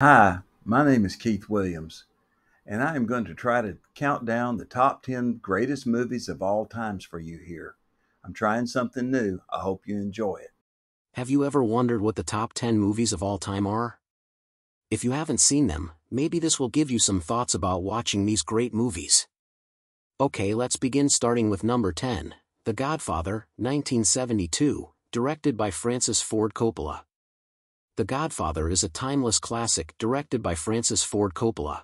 Hi, my name is Keith Williams, and I am going to try to count down the top 10 greatest movies of all times for you here. I'm trying something new. I hope you enjoy it. Have you ever wondered what the top 10 movies of all time are? If you haven't seen them, maybe this will give you some thoughts about watching these great movies. Okay, let's begin starting with number 10, The Godfather, 1972, directed by Francis Ford Coppola. The Godfather is a timeless classic directed by Francis Ford Coppola.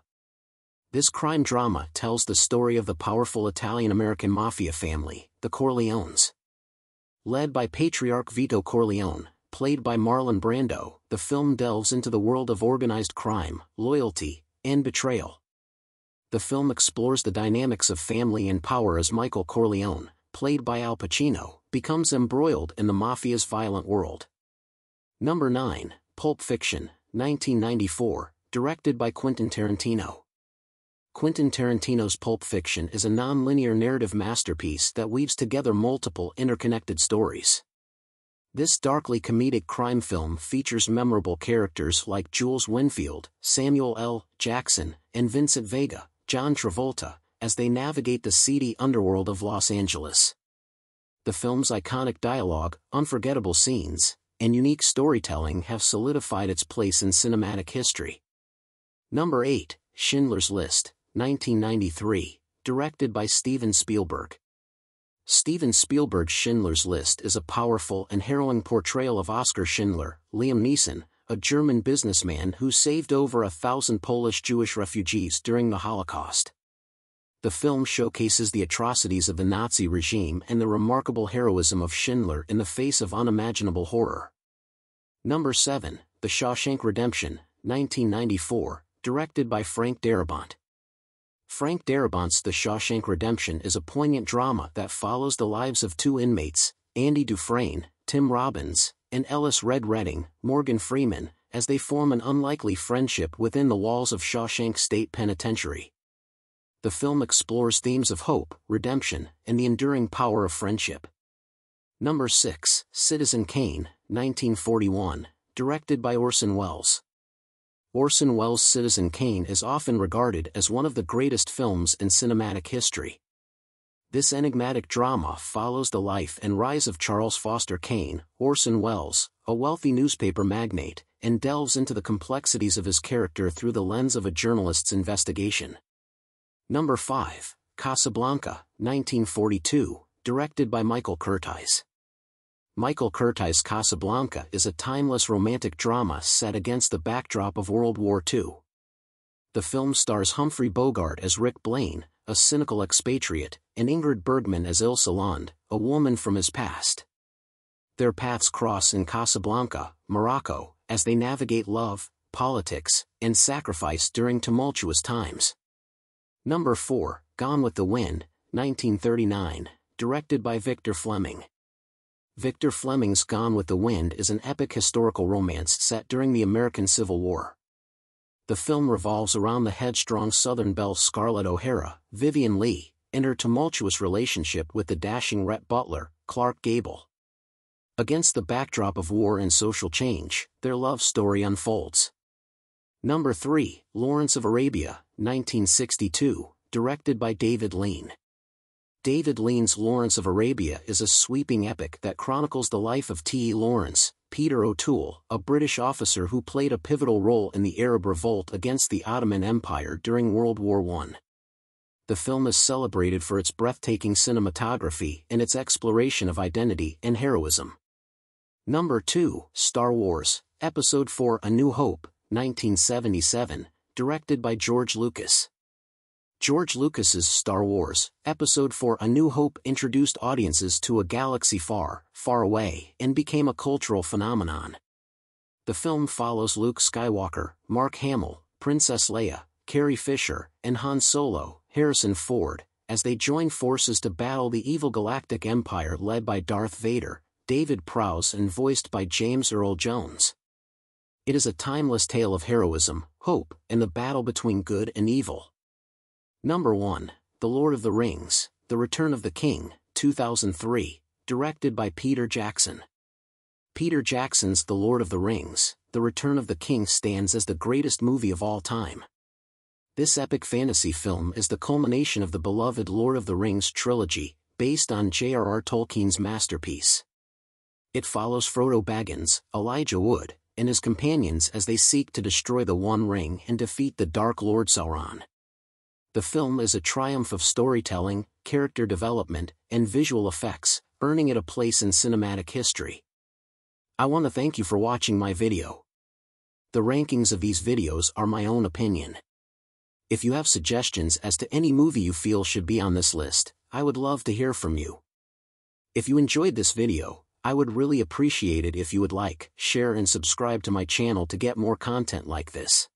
This crime drama tells the story of the powerful Italian-American mafia family, the Corleones. Led by patriarch Vito Corleone, played by Marlon Brando, the film delves into the world of organized crime, loyalty, and betrayal. The film explores the dynamics of family and power as Michael Corleone, played by Al Pacino, becomes embroiled in the mafia's violent world. Number 9, Pulp Fiction, 1994, directed by Quentin Tarantino. Quentin Tarantino's Pulp Fiction is a non-linear narrative masterpiece that weaves together multiple interconnected stories. This darkly comedic crime film features memorable characters like Jules Winnfield, Samuel L. Jackson, and Vincent Vega, John Travolta, as they navigate the seedy underworld of Los Angeles. The film's iconic dialogue, unforgettable scenes, and unique storytelling have solidified its place in cinematic history. Number 8, Schindler's List, 1993, directed by Steven Spielberg. Steven Spielberg's Schindler's List is a powerful and harrowing portrayal of Oskar Schindler, Liam Neeson, a German businessman who saved over a thousand Polish Jewish refugees during the Holocaust. The film showcases the atrocities of the Nazi regime and the remarkable heroism of Schindler in the face of unimaginable horror. Number 7, The Shawshank Redemption, 1994, directed by Frank Darabont. Frank Darabont's The Shawshank Redemption is a poignant drama that follows the lives of two inmates, Andy Dufresne, Tim Robbins, and Ellis Red Redding, Morgan Freeman, as they form an unlikely friendship within the walls of Shawshank State Penitentiary the film explores themes of hope, redemption, and the enduring power of friendship. Number 6, Citizen Kane, 1941, directed by Orson Welles. Orson Welles' Citizen Kane is often regarded as one of the greatest films in cinematic history. This enigmatic drama follows the life and rise of Charles Foster Kane, Orson Welles, a wealthy newspaper magnate, and delves into the complexities of his character through the lens of a journalist's investigation. Number 5, Casablanca, 1942, directed by Michael Curtiz. Michael Curtiz' Casablanca is a timeless romantic drama set against the backdrop of World War II. The film stars Humphrey Bogart as Rick Blaine, a cynical expatriate, and Ingrid Bergman as Ilse Lund, a woman from his past. Their paths cross in Casablanca, Morocco, as they navigate love, politics, and sacrifice during tumultuous times. Number 4, Gone with the Wind, 1939, directed by Victor Fleming. Victor Fleming's Gone with the Wind is an epic historical romance set during the American Civil War. The film revolves around the headstrong Southern belle Scarlett O'Hara, Vivien Leigh, and her tumultuous relationship with the dashing Rhett Butler, Clark Gable. Against the backdrop of war and social change, their love story unfolds. Number 3, Lawrence of Arabia, 1962, directed by David Lean. David Lean's Lawrence of Arabia is a sweeping epic that chronicles the life of T. Lawrence, Peter O'Toole, a British officer who played a pivotal role in the Arab revolt against the Ottoman Empire during World War I. The film is celebrated for its breathtaking cinematography and its exploration of identity and heroism. Number 2, Star Wars, Episode 4 A New Hope, 1977, directed by George Lucas. George Lucas's Star Wars, Episode 4 A New Hope introduced audiences to a galaxy far, far away, and became a cultural phenomenon. The film follows Luke Skywalker, Mark Hamill, Princess Leia, Carrie Fisher, and Han Solo, Harrison Ford, as they join forces to battle the evil galactic empire led by Darth Vader, David Prowse and voiced by James Earl Jones. It is a timeless tale of heroism, hope, and the battle between good and evil. Number 1, The Lord of the Rings, The Return of the King, 2003, directed by Peter Jackson. Peter Jackson's The Lord of the Rings, The Return of the King stands as the greatest movie of all time. This epic fantasy film is the culmination of the beloved Lord of the Rings trilogy, based on J.R.R. Tolkien's masterpiece. It follows Frodo Baggins, Elijah Wood, and his companions as they seek to destroy the One Ring and defeat the Dark Lord Sauron. The film is a triumph of storytelling, character development, and visual effects, earning it a place in cinematic history. I want to thank you for watching my video. The rankings of these videos are my own opinion. If you have suggestions as to any movie you feel should be on this list, I would love to hear from you. If you enjoyed this video, I would really appreciate it if you would like, share and subscribe to my channel to get more content like this.